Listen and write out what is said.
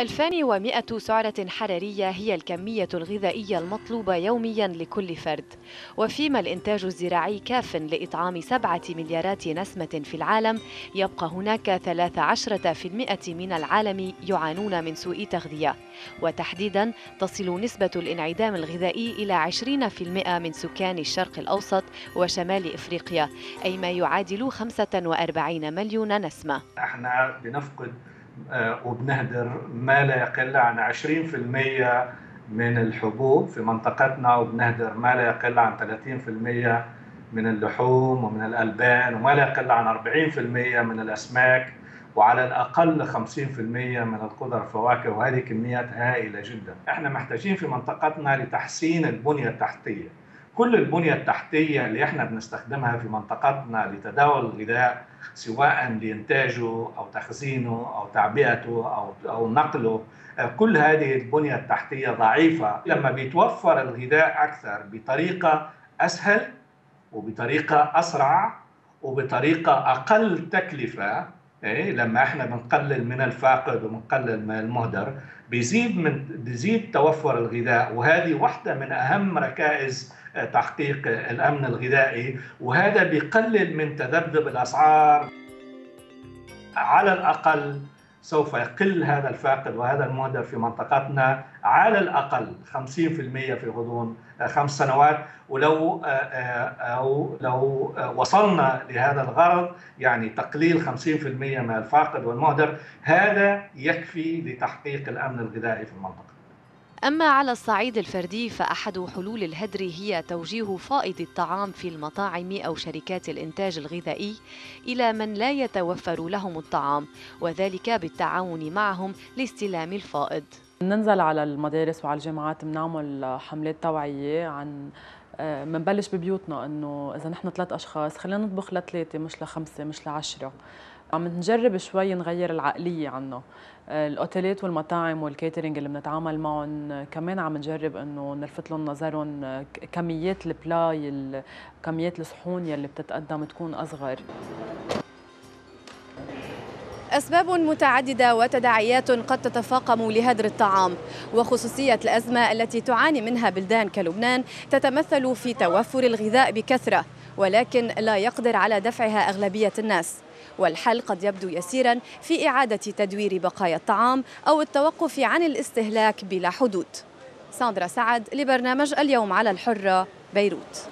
2100 سعرة حرارية هي الكمية الغذائية المطلوبة يوميا لكل فرد. وفيما الإنتاج الزراعي كاف لإطعام سبعة مليارات نسمة في العالم يبقى هناك 13% من العالم يعانون من سوء تغذية. وتحديدا تصل نسبة الانعدام الغذائي إلى 20% من سكان الشرق الأوسط وشمال إفريقيا أي ما يعادل 45 مليون نسمة. إحنا بنفقد وبنهدر ما لا يقل عن 20% من الحبوب في منطقتنا وبنهدر ما لا يقل عن 30% من اللحوم ومن الألبان وما لا يقل عن 40% من الأسماك وعلى الأقل 50% من الخضر والفواكه وهذه كميات هائلة جدا. إحنا محتاجين في منطقتنا لتحسين البنية التحتية. كل البنية التحتية اللي إحنا بنستخدمها في منطقتنا لتداول الغذاء سواء لإنتاجه أو تخزينه أو تعبئته أو أو نقله كل هذه البنية التحتية ضعيفة. لما بيتوفر الغذاء أكثر بطريقة أسهل وبطريقة أسرع وبطريقة أقل تكلفة إيه لما إحنا بنقلل من الفاقد وبنقلل من المهدر بيزيد من بيزيد توفر الغذاء. وهذه واحدة من أهم ركائز تحقيق الأمن الغذائي. وهذا بيقلل من تذبذب الأسعار على الأقل. سوف يقل هذا الفاقد وهذا المهدر في منطقتنا على الأقل 50% في غضون خمس سنوات ولو أو لو وصلنا لهذا الغرض يعني تقليل 50% من الفاقد والمهدر هذا يكفي لتحقيق الأمن الغذائي في المنطقة. أما على الصعيد الفردي فأحد حلول الهدر هي توجيه فائض الطعام في المطاعم أو شركات الإنتاج الغذائي إلى من لا يتوفر لهم الطعام وذلك بالتعاون معهم لاستلام الفائض. ننزل على المدارس وعلى الجامعات بنعمل حملات توعية عن بنبلش ببيوتنا إنه إذا نحن ثلاث أشخاص خلينا نطبخ لثلاثة مش لخمسة مش لعشرة. عم نجرب شوي نغير العقلية عنه. الأوتيلات والمطاعم وال catering اللي بنتعامل معهم كمان عم نجرب إنه نلفت لهم نظرهم كميات ال plate كميات الصحون يلي بتتقدم تكون أصغر. أسباب متعددة وتداعيات قد تتفاقم لهدر الطعام. وخصوصية الأزمة التي تعاني منها بلدان كلبنان تتمثل في توفر الغذاء بكثرة ولكن لا يقدر على دفعها أغلبية الناس. والحل قد يبدو يسيرا في إعادة تدوير بقايا الطعام أو التوقف عن الاستهلاك بلا حدود. ساندرا سعد لبرنامج اليوم على الحرة بيروت.